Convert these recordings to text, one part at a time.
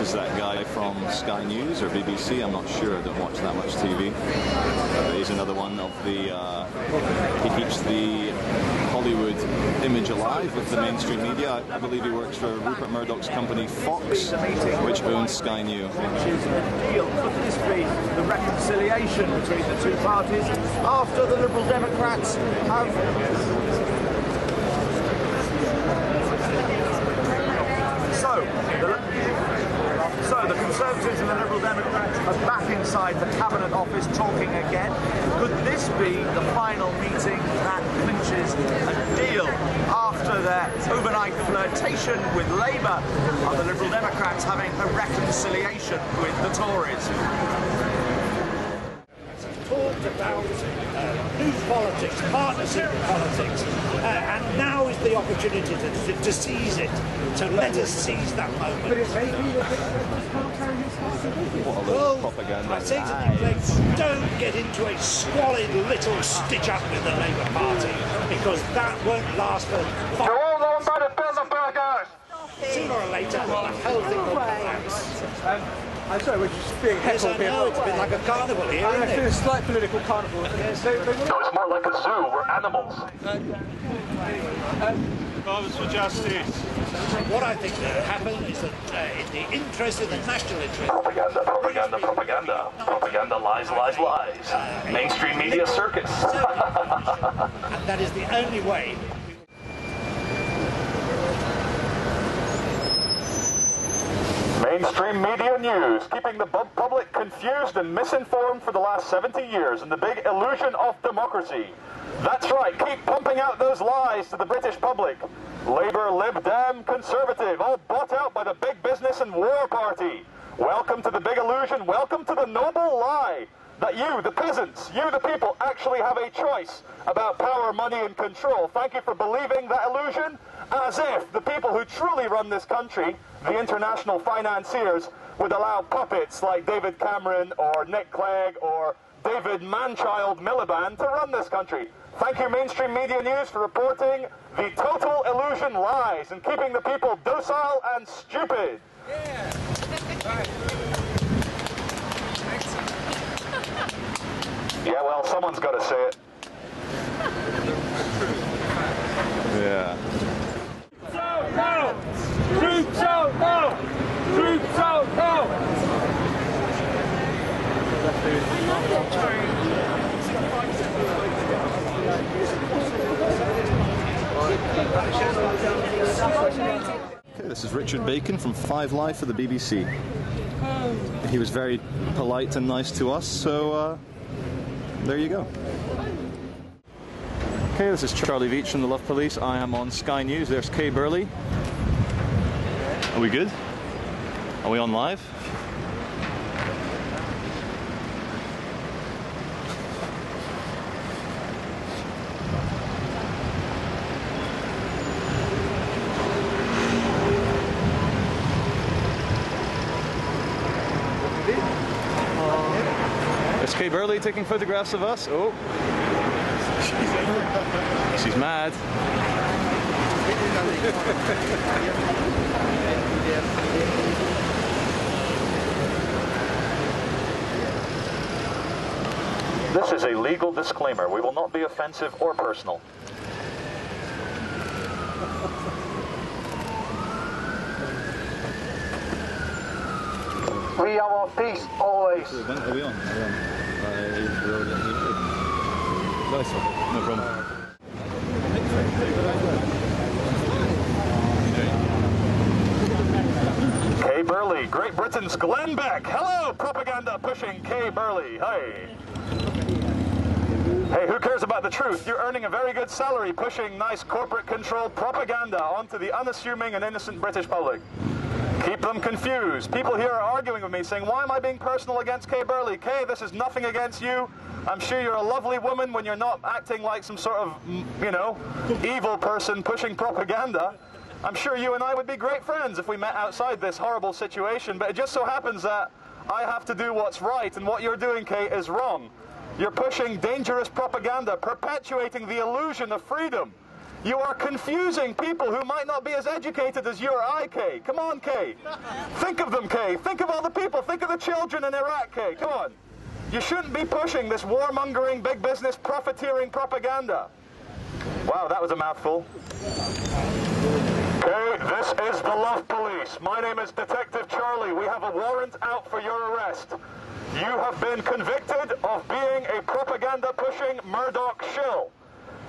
Is that guy from Sky News or BBC. I'm not sure. I don't watch that much TV. He's another one of the. Uh, he keeps the Hollywood image alive with the mainstream media. I, I believe he works for Rupert Murdoch's company Fox, which owns Sky News. Which is a deal. This be the reconciliation between the two parties after the Liberal Democrats have So, the, so the Conservatives and the Liberal Democrats are back inside the Cabinet Office talking again. Could this be the final meeting that clinches a deal after their overnight flirtation with Labour? Are the Liberal Democrats having a reconciliation with the Tories? talked about uh, new politics, partnership politics, uh, and now is the opportunity to, to, to seize it, to let us seize that moment. What a Well, little oh, propaganda. I say to the Blakes, don't get into a squalid little stitch up with the Labour Party, because that won't last for five all on by the Bilderbergers! Sooner or later, the whole thing will collapse. I'm sorry, we're just being Yes, heckled here. know, it's a bit like a carnival here, I isn't feel a slight political carnival. Yes, they, they want No, it's more like a zoo. We're animals. Um, Fathers for Justice. What I think will happen is that uh, in the interest of the national interest, Propaganda, propaganda, propaganda. Propaganda, lies, lies, lies. Mainstream media circus. and that is the only way Mainstream media news, keeping the public confused and misinformed for the last 70 years in the big illusion of democracy. That's right, keep pumping out those lies to the British public. Labour, Lib Dem, Conservative, all bought out by the big business and war party. Welcome to the big illusion, welcome to the noble lie that you, the peasants, you, the people, actually have a choice about power, money, and control. Thank you for believing that illusion, as if the people who truly run this country, the international financiers, would allow puppets like David Cameron or Nick Clegg or David Manchild Miliband to run this country. Thank you, mainstream media news, for reporting the total illusion lies and keeping the people docile and stupid. Yeah, well, someone's got to say it. Yeah. No! Troops out now! Troops out now! Okay, this is Richard Bacon from Five Live for the BBC. He was very polite and nice to us, so uh, there you go. Okay, this is Charlie Veitch from the Love Police. I am on Sky News. There's Kay Burley. Are we good? Are we on live? Kay Burley taking photographs of us. Oh. She's mad. This is a legal disclaimer. We will not be offensive or personal. We are on peace always. Are we on? No problem. Kay Burley, Great Britain's Glenn Beck. Hello, propaganda pushing Kay Burley. Hey. Hey, who cares about the truth? You're earning a very good salary pushing nice corporate controlled propaganda onto the unassuming and innocent British public. Keep them confused. People here are arguing with me saying, why am I being personal against Kay Burley? Kay, this is nothing against you. I'm sure you're a lovely woman when you're not acting like some sort of, you know, evil person pushing propaganda. I'm sure you and I would be great friends if we met outside this horrible situation, but it just so happens that I have to do what's right, and what you're doing, Kay, is wrong. You're pushing dangerous propaganda, perpetuating the illusion of freedom. You are confusing people who might not be as educated as you or I, Kay. Come on, Kay. Think of them, Kay. Think of all the people. Think of the children in Iraq, Kay. Come on. You shouldn't be pushing this warmongering, big business, profiteering propaganda. Wow, that was a mouthful. Okay, this is the Love Police. My name is Detective Charlie. We have a warrant out for your arrest. You have been convicted of being a propaganda-pushing Murdoch shill.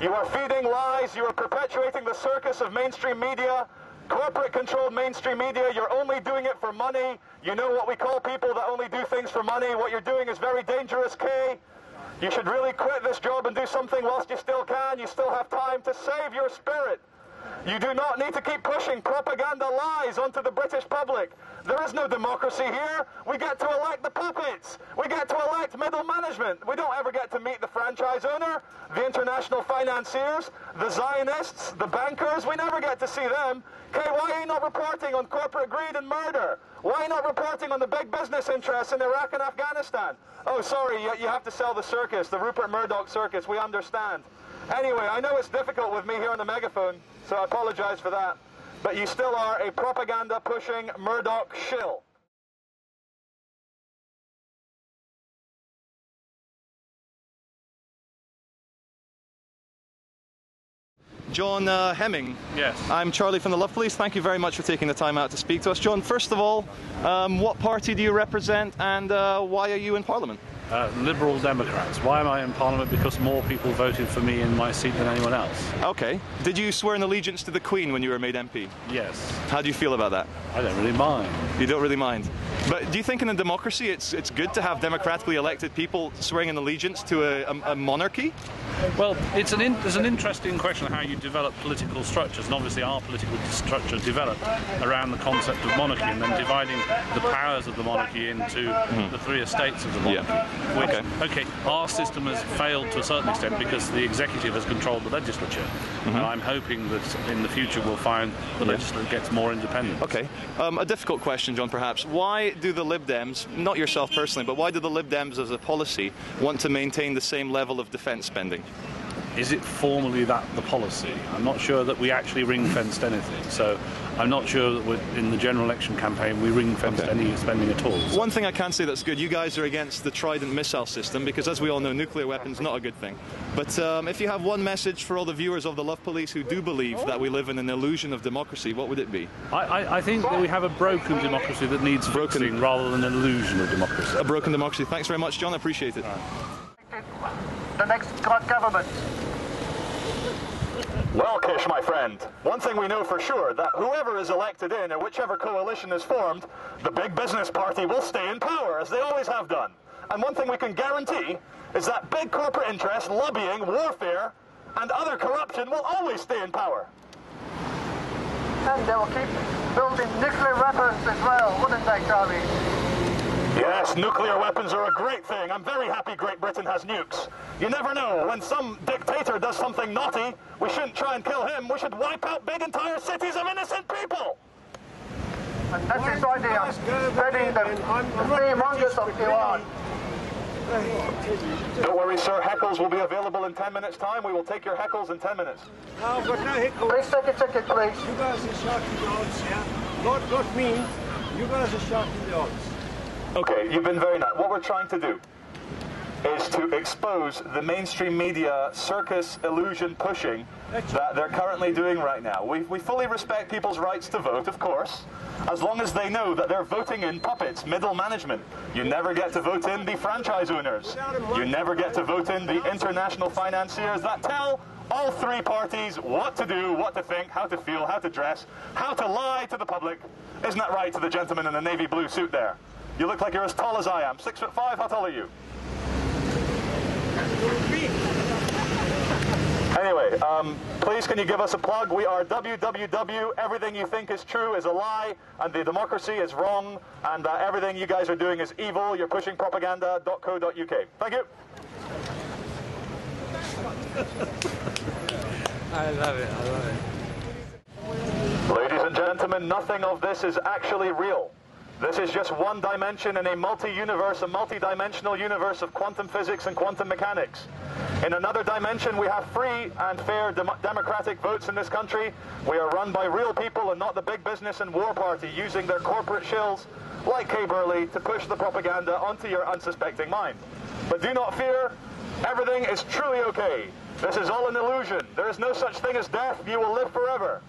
You are feeding lies. You are perpetuating the circus of mainstream media, corporate-controlled mainstream media. You're only doing it for money. You know what we call people that only do things for money. What you're doing is very dangerous, Kay. You should really quit this job and do something whilst you still can. You still have time to save your spirit. You do not need to keep pushing propaganda lies onto the British public. There is no democracy here. We get to elect the puppets. We get to elect middle management. We don't ever get to meet the franchise owner, the international financiers, the Zionists, the bankers. We never get to see them. Okay, why are you not reporting on corporate greed and murder? Why not reporting on the big business interests in Iraq and Afghanistan? Oh, sorry, you, you have to sell the circus, the Rupert Murdoch circus. We understand. Anyway, I know it's difficult with me here on the megaphone, so I apologize for that. But you still are a propaganda-pushing Murdoch shill. John uh, Hemming. Yes. I'm Charlie from the Love Police. Thank you very much for taking the time out to speak to us. John, first of all, um, what party do you represent and uh, why are you in Parliament? Uh, Liberal Democrats. Why am I in Parliament? Because more people voted for me in my seat than anyone else. Okay. Did you swear an allegiance to the Queen when you were made MP? Yes, How do you feel about that? I don't really mind. You don't really mind. But do you think in a democracy it's it's good to have democratically elected people swearing an allegiance to a, a, a monarchy? Well, it's an in, there's an interesting question how you develop political structures, and obviously our political structure developed around the concept of monarchy and then dividing the powers of the monarchy into the three estates of the monarchy. Yeah. Which, Okay. okay, our system has failed to a certain extent because the executive has controlled the legislature, and I'm hoping that in the future we'll find the legislature gets more independent. Okay. Um, a difficult question, John, perhaps. Why do the Lib Dems, not yourself personally, but why do the Lib Dems as a policy want to maintain the same level of defence spending? Is it formally that the policy? I'm not sure that we actually ring fenced anything. So I'm not sure that we're, in the general election campaign we ring fenced Okay. any spending at all. One thing I can say that's good, you guys are against the Trident missile system because, as we all know, nuclear weapons not a good thing. But um, if you have one message for all the viewers of the Love Police who do believe that we live in an illusion of democracy, what would it be? I, I, I think that we have a broken democracy that needs Broken. broken rather than an illusion of democracy. A broken democracy. Thanks very much, John. I appreciate it. The next government. Well, Kish, my friend, one thing we know for sure, that whoever is elected in or whichever coalition is formed, the big business party will stay in power, as they always have done. And one thing we can guarantee is that big corporate interests, lobbying, warfare, and other corruption will always stay in power. And they will keep building nuclear weapons as well, wouldn't they, Charlie? Yes, nuclear weapons are a great thing. I'm very happy Great Britain has nukes. You never know, when some dictator does something naughty, we shouldn't try and kill him. We should wipe out big entire cities of innocent people. And that's his idea of spreading the, the fear mongers of Iran. Don't worry, sir. Heckles will be available in 10 minutes' time. We will take your heckles in 10 minutes. Oh, no, I've got no hiccup. Please take a ticket, please. You guys are shouting the odds, yeah? Not, not me. You guys are shouting the odds. Okay, you've been very nice. What we're trying to do is to expose the mainstream media circus illusion pushing that they're currently doing right now. We, we fully respect people's rights to vote, of course, as long as they know that they're voting in puppets, middle management. You never get to vote in the franchise owners. You never get to vote in the international financiers that tell all three parties what to do, what to think, how to feel, how to dress, how to lie to the public. Isn't that right to the gentleman in the navy blue suit there? You look like you're as tall as I am. Six foot five, how tall are you? Anyway, um, please can you give us a plug? We are www. Everything you think is true is a lie, and the democracy is wrong, and uh, everything you guys are doing is evil. You're pushing propaganda.co.uk. Thank you. I love it, I love it. Ladies and gentlemen, nothing of this is actually real. This is just one dimension in a multi-universe, a multi-dimensional universe of quantum physics and quantum mechanics. In another dimension, we have free and fair dem- democratic votes in this country. We are run by real people and not the big business and war party using their corporate shills like Kay Burley to push the propaganda onto your unsuspecting mind. But do not fear, everything is truly okay. This is all an illusion. There is no such thing as death. You will live forever.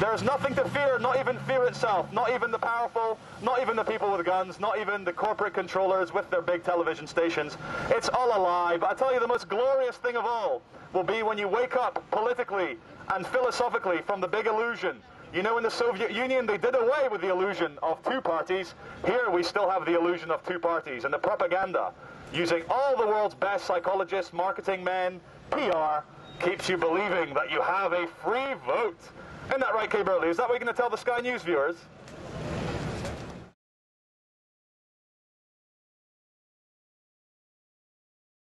There is nothing to fear, not even fear itself, not even the powerful, not even the people with guns, not even the corporate controllers with their big television stations. It's all a lie, but I tell you the most glorious thing of all will be when you wake up politically and philosophically from the big illusion. You know, in the Soviet Union, they did away with the illusion of two parties. Here, we still have the illusion of two parties, and the propaganda, using all the world's best psychologists, marketing men, PR, keeps you believing that you have a free vote. Isn't that right, Kay Burley? Is that what you're going to tell the Sky News viewers?